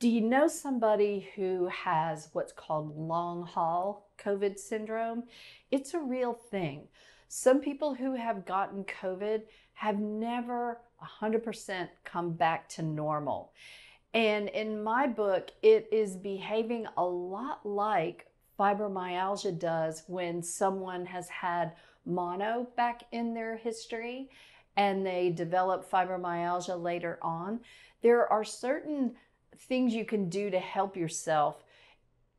Do you know somebody who has what's called long haul COVID syndrome? It's a real thing. Some people who have gotten COVID have never 100% come back to normal. And in my book, it is behaving a lot like fibromyalgia does when someone has had mono back in their history and they develop fibromyalgia later on. There are certain things you can do to help yourself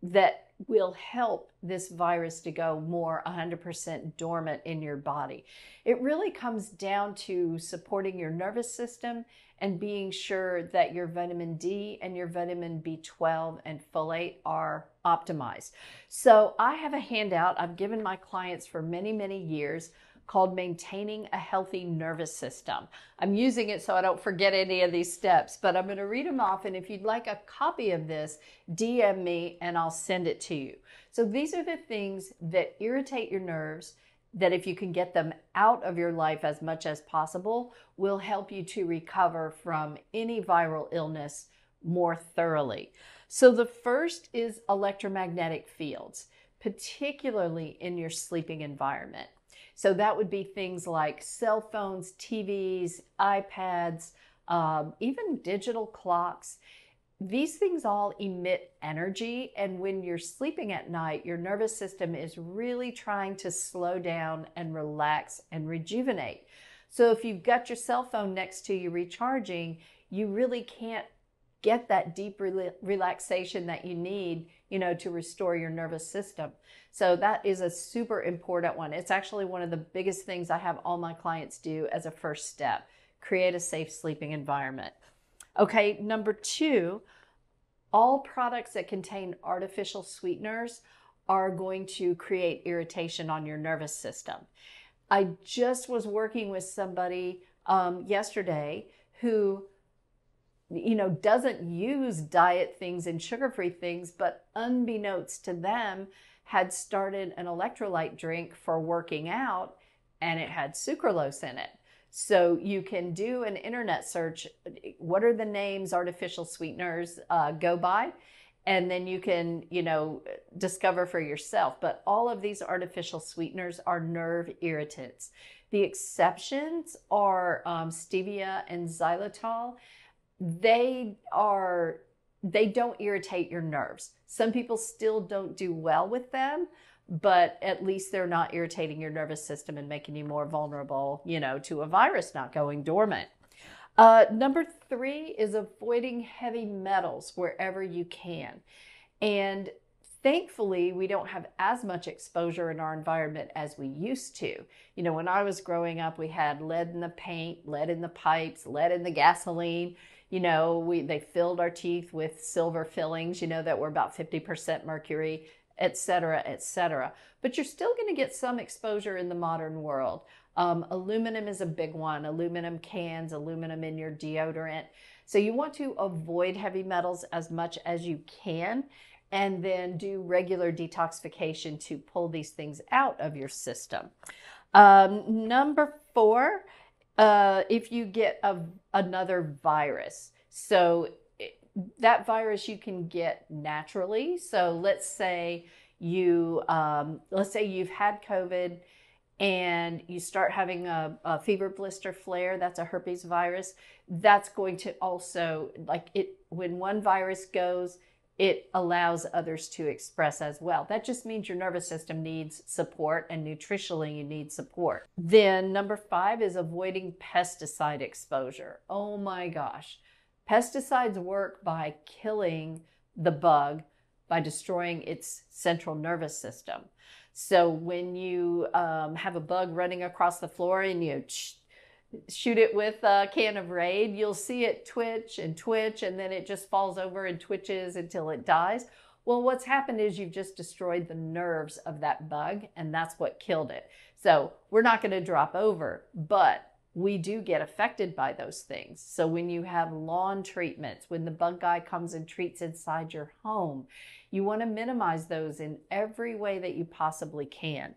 that will help this virus to go more 100% dormant in your body. It really comes down to supporting your nervous system and being sure that your vitamin D and your vitamin B12 and folate are optimized. So, I have a handout I've given my clients for many, many years called Maintaining a Healthy Nervous System. I'm using it so I don't forget any of these steps, but I'm going to read them off. And if you'd like a copy of this, DM me and I'll send it to you. So these are the things that irritate your nerves that if you can get them out of your life as much as possible will help you to recover from any viral illness more thoroughly. So the first is electromagnetic fields, particularly in your sleeping environment. So that would be things like cell phones, TVs, iPads, um, even digital clocks. These things all emit energy, and when you're sleeping at night, your nervous system is really trying to slow down and relax and rejuvenate. So, if you've got your cell phone next to you recharging, you really can't get that deep re- relaxation that you need, you know, to restore your nervous system. So that is a super important one. It's actually one of the biggest things I have all my clients do as a first step. Create a safe sleeping environment. Okay, number 2, all products that contain artificial sweeteners are going to create irritation on your nervous system. I just was working with somebody um, yesterday who you know, doesn't use diet things and sugar free things, but unbeknownst to them, had started an electrolyte drink for working out and it had sucralose in it. So you can do an internet search. What are the names artificial sweeteners uh, go by? And then you can, you know, discover for yourself. But all of these artificial sweeteners are nerve irritants. The exceptions are um, stevia and xylitol they are they don't irritate your nerves. Some people still don't do well with them, but at least they're not irritating your nervous system and making you more vulnerable, you know, to a virus not going dormant. Uh, number three is avoiding heavy metals wherever you can. And thankfully, we don't have as much exposure in our environment as we used to. You know, when I was growing up, we had lead in the paint, lead in the pipes, lead in the gasoline you know, we they filled our teeth with silver fillings, you know, that were about 50% mercury, et cetera, et cetera. But you're still going to get some exposure in the modern world. Um, aluminum is a big one, aluminum cans, aluminum in your deodorant. So you want to avoid heavy metals as much as you can and then do regular detoxification to pull these things out of your system. Um, number four, uh, if you get a, another virus. So it, that virus you can get naturally. So let's say you um, let's say you've had COVID and you start having a, a, fever blister flare that's a herpes virus that's going to also like it when one virus goes it allows others to express as well. That just means your nervous system needs support and nutritionally you need support. Then, number five is avoiding pesticide exposure. Oh my gosh. Pesticides work by killing the bug by destroying its central nervous system. So, when you um, have a bug running across the floor and you shoot it with a can of Raid, you'll see it twitch and twitch, and then it just falls over and twitches until it dies. Well, what's happened is you've just destroyed the nerves of that bug, and that's what killed it. So we're not going to drop over, but we do get affected by those things. So when you have lawn treatments, when the bug guy comes and treats inside your home, you want to minimize those in every way that you possibly can.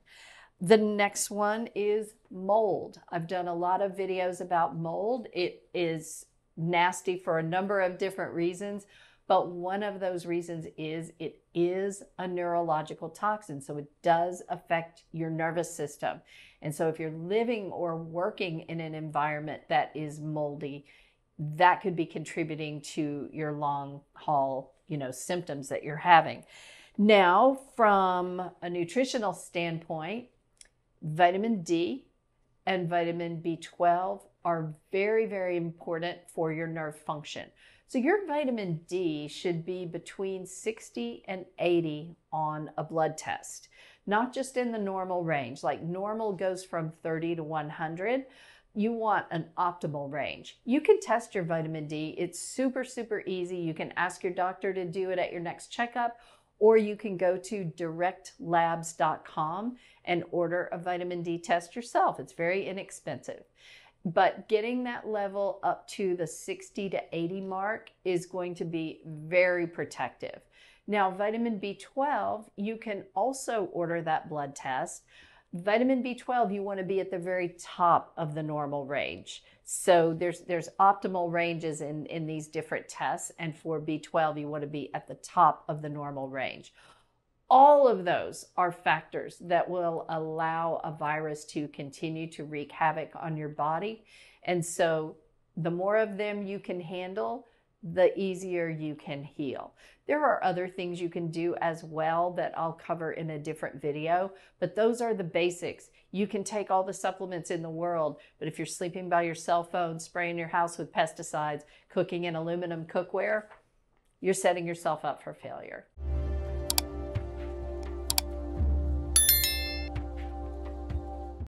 The next one is mold. I've done a lot of videos about mold. It is nasty for a number of different reasons, But one of those reasons is it is a neurological toxin. So it does affect your nervous system. And so if you're living or working in an environment that is moldy, that could be contributing to your long haul, you know, symptoms that you're having. Now, from a nutritional standpoint, vitamin D and vitamin B12 are very, very important for your nerve function. So, your vitamin D should be between 60 and 80 on a blood test, not just in the normal range. Like normal goes from 30 to 100. You want an optimal range. You can test your vitamin D. It's super, super easy. You can ask your doctor to do it at your next checkup, or you can go to directlabs.com and order a vitamin D test yourself. It's very inexpensive. But getting that level up to the 60 to 80 mark is going to be very protective. Now, vitamin B12, you can also order that blood test. Vitamin B12, you want to be at the very top of the normal range. So there's there's optimal ranges in, in these different tests. And for B12, you want to be at the top of the normal range. All of those are factors that will allow a virus to continue to wreak havoc on your body. And so the more of them you can handle, the easier you can heal. There are other things you can do as well that I'll cover in a different video, but those are the basics. You can take all the supplements in the world, but if you're sleeping by your cell phone, spraying your house with pesticides, cooking in aluminum cookware, you're setting yourself up for failure.